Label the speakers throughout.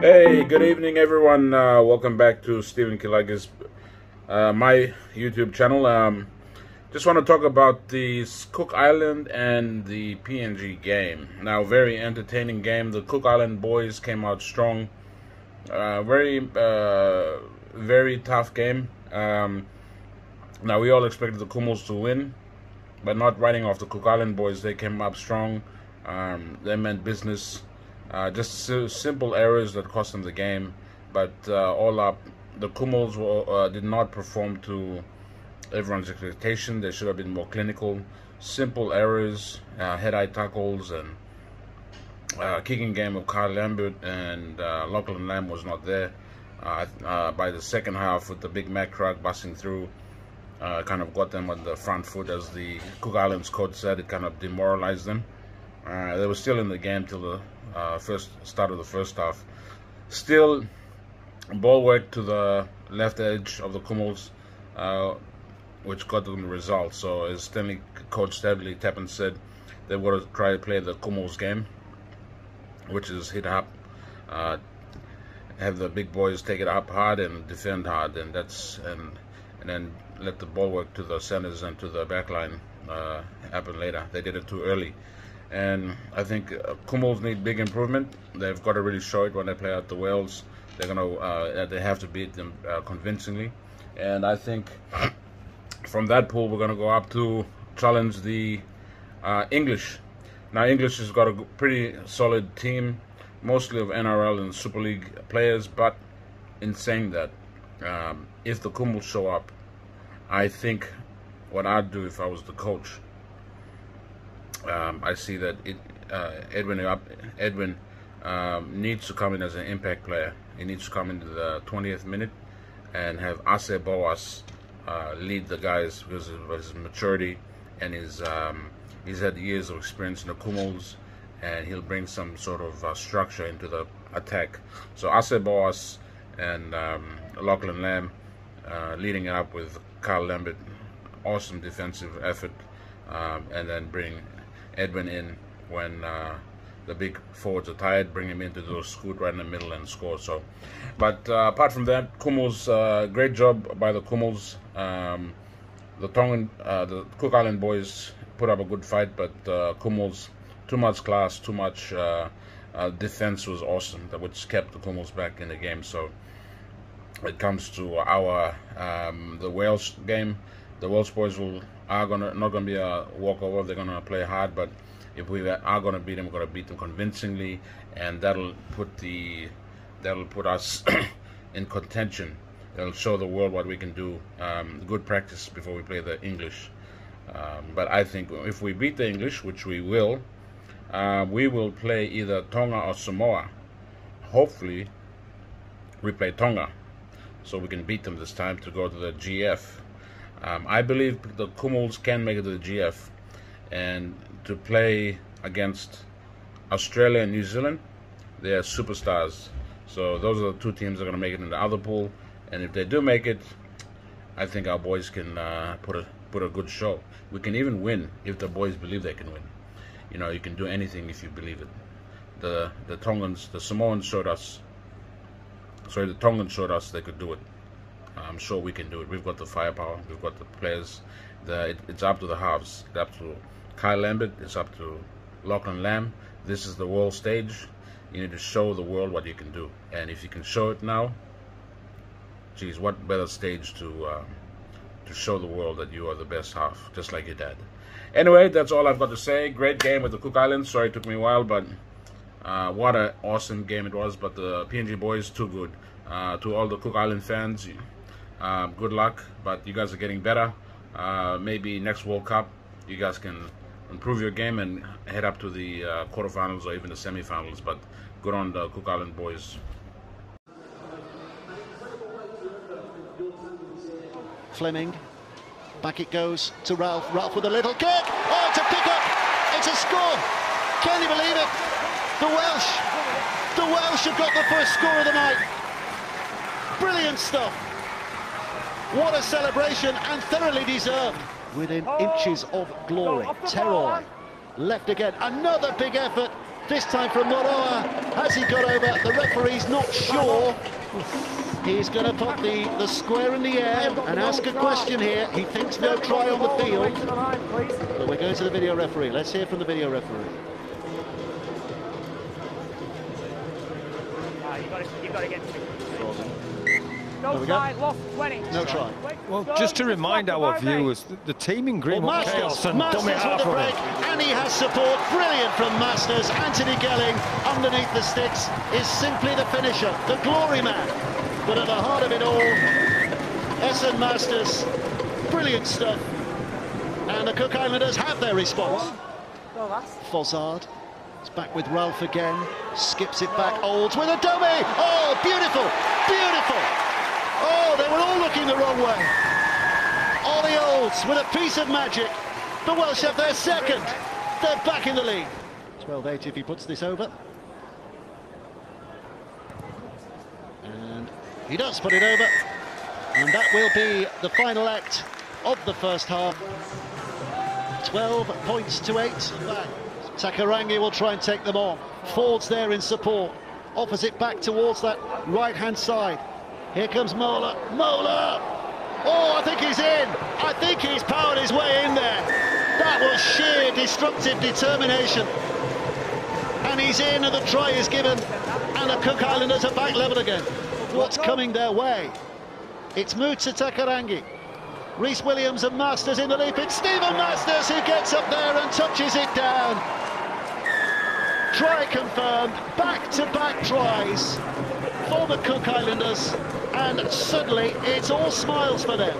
Speaker 1: Hey, good evening, everyone. Uh, welcome back to Steven Kilage's, uh, my YouTube channel. Um, just want to talk about the Cook Island and the PNG game. Now, very entertaining game. The Cook Island boys came out strong. Uh, very, uh, very tough game. Um, now, we all expected the Kumuls to win, but not writing off the Cook Island boys. They came up strong. Um, they meant business. Uh, just simple errors that cost them the game, but uh, all up, the Kumuls were, uh, did not perform to everyone's expectation. They should have been more clinical. Simple errors, uh, head-eye tackles, and uh, kicking game of Kyle Laybutt and uh, Lachlan Lam was not there. by the second half, with the Big Mac truck busting through, kind of got them on the front foot, as the Cook Islands coach said. It kind of demoralized them. Uh, they were still in the game till the uh, first start of the first half. Still, ball work to the left edge of the Kumuls, uh, which got them the result. So, as Stanley coach Stanley Tappan said, they would have tried to play the Kumuls game, which is hit up, uh, have the big boys take it up hard and defend hard, and that's and and then let the ball work to the centers and to the back line uh, happen later. They did it too early and I think uh, Kumuls need big improvement. They've got to really show it when they play out the Wales. They're gonna uh, they have to beat them uh, convincingly, and I think from that pool we're gonna go up to challenge the uh, English. Now English has got a pretty solid team, mostly of NRL and Super League players. But in saying that, um, if the Kumuls show up, I think what I'd do if I was the coach um, I see that it, uh, Edwin Edwin um, needs to come in as an impact player. He needs to come into the 20th minute and have Ase Boas uh, lead the guys because of his maturity and his um, he's had years of experience in the Kumuls and he'll bring some sort of uh, structure into the attack. So Ase Boas and um, Lachlan Lam uh, leading it up with Kyle Laybutt, awesome defensive effort, um, and then bring Edwin in when uh, the big forwards are tired, bring him in to do a scoot right in the middle and score. So, but uh, apart from that, Kumuls, uh, great job by the Kumuls. Um, the Tongan, uh, the Cook Island boys put up a good fight, but uh, Kumuls, too much class, too much uh, uh, defense was awesome, that which kept the Kumuls back in the game. So, it comes to our um, the Wales game, the Welsh boys will are gonna not gonna be a walkover. They're gonna play hard, but if we are gonna beat them, we're gonna beat them convincingly, and that'll put the that'll put us in contention. It'll show the world what we can do. Um, good practice before we play the English. Um, but I think if we beat the English, which we will, uh, we will play either Tonga or Samoa. Hopefully, we play Tonga, so we can beat them this time to go to the GF. Um, I believe the Kumuls can make it to the GF and to play against Australia and New Zealand, they are superstars. So those are the two teams that are going to make it in the other pool. And if they do make it, I think our boys can uh, put a put a good show. We can even win if the boys believe they can win. You know, you can do anything if you believe it. The the Tongans, the Samoans showed us. Sorry, the Tongans showed us they could do it. I'm sure we can do it. We've got the firepower. We've got the players. The, it, it's up to the halves. It's up to Kyle Laybutt. It's up to Lachlan Lam. This is the world stage. You need to show the world what you can do. And if you can show it now, geez, what better stage to um, to show the world that you are the best half, just like your dad. Anyway, that's all I've got to say. Great game with the Cook Islands. Sorry it took me a while, but uh, what an awesome game it was. But the PNG boys, too good. Uh, to all the Cook Island fans, um, good luck, but you guys are getting better. Uh, maybe next World Cup, you guys can improve your game and head up to the uh, quarterfinals or even the semifinals. But good on the Cook Island boys.
Speaker 2: Fleming, back it goes to Ralph. Ralph with a little kick. Oh, it's a pick up. It's a score. Can you believe it? The Welsh, the Welsh have got the first score of the night. Brilliant stuff. What a celebration and thoroughly deserved. Within inches of glory. Terror left again. Another big effort This time from Moroa. Has he got over? The referee's not sure. He's going to put the, the square in the air and ask a question here. He thinks no try on the field. But we're going to the video referee. Let's hear from the video referee.
Speaker 3: You've got to get
Speaker 2: There
Speaker 3: No try, lost 20.
Speaker 2: No try.
Speaker 4: Well, just to remind our viewers, the, the team in green
Speaker 2: Well,
Speaker 4: want chaos
Speaker 2: Marsters,
Speaker 4: and
Speaker 2: Marsters
Speaker 4: dumb
Speaker 2: with
Speaker 4: out
Speaker 2: the break, and he has support. Brilliant from Marsters. Anthony Gelling underneath the sticks is simply the finisher, the glory man. But at the heart of it all, Esan Marsters, brilliant stuff. And the Cook Islanders have their response.
Speaker 3: Go last.
Speaker 2: Is back with Ralph again, skips it back, Olds with a dummy! Oh, beautiful, beautiful! Oh, they were all looking the wrong way. Ollie Olds with a piece of magic. The Welsh have their second. They're back in the lead. 12-8 if he puts this over. And he does put it over. And that will be the final act of the first half. 12 points to 8. Takairangi will try and take them on. Ford's there in support. Opposite back towards that right-hand side. Here comes Mola. Mola! Oh, I think he's in. I think he's powered his way in there. That was sheer destructive determination. And he's in and the try is given. And the Cook Islanders are back level again. What's coming their way? It's Mutsa Takairangi. Rhys Williams and Marsters in the leap. It's Steven Marsters who gets up there and touches it down. Try confirmed, back-to-back tries for the Cook Islanders, and suddenly it's all smiles for them.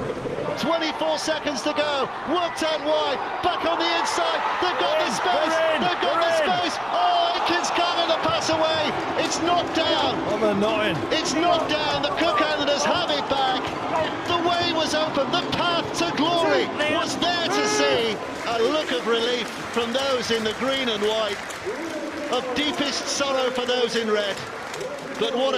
Speaker 2: 24 seconds to go, worked out wide, back on the inside, they've got the space,
Speaker 4: in,
Speaker 2: they've got the
Speaker 4: in.
Speaker 2: space, oh, Aikens can't the pass away, it's knocked down,
Speaker 4: Oh, they're not in.
Speaker 2: it's knocked down, the Cook Islanders have it back. The way was open, the path to glory was there to see. A look of relief from those in the green and white, of deepest sorrow for those in red. But what a